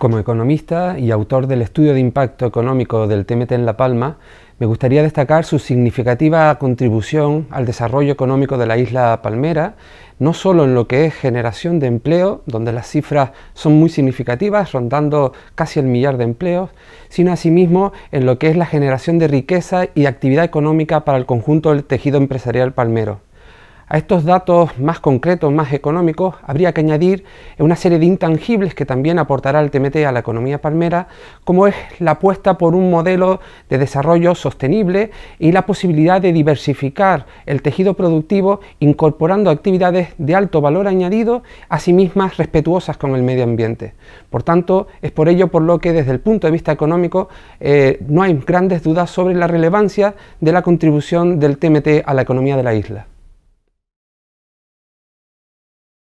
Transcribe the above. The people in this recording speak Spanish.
Como economista y autor del estudio de impacto económico del TMT en La Palma, me gustaría destacar su significativa contribución al desarrollo económico de la isla Palmera, no solo en lo que es generación de empleo, donde las cifras son muy significativas, rondando casi el millar de empleos, sino asimismo en lo que es la generación de riqueza y actividad económica para el conjunto del tejido empresarial palmero. A estos datos más concretos, más económicos, habría que añadir una serie de intangibles que también aportará el TMT a la economía palmera, como es la apuesta por un modelo de desarrollo sostenible y la posibilidad de diversificar el tejido productivo incorporando actividades de alto valor añadido, asimismo respetuosas con el medio ambiente. Por tanto, es por ello por lo que desde el punto de vista económico eh, no hay grandes dudas sobre la relevancia de la contribución del TMT a la economía de la isla.